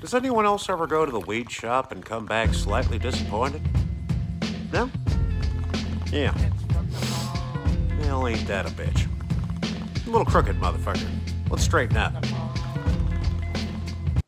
Does anyone else ever go to the weed shop and come back slightly disappointed? No? Yeah. Well, ain't that a bitch? A little crooked, motherfucker. Let's straighten up.